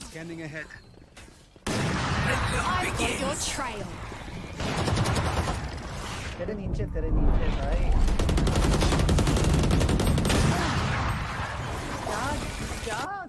Scanning ahead. I begins. your trail. तेरे नीचे तेरे नीचे भाई क्या क्या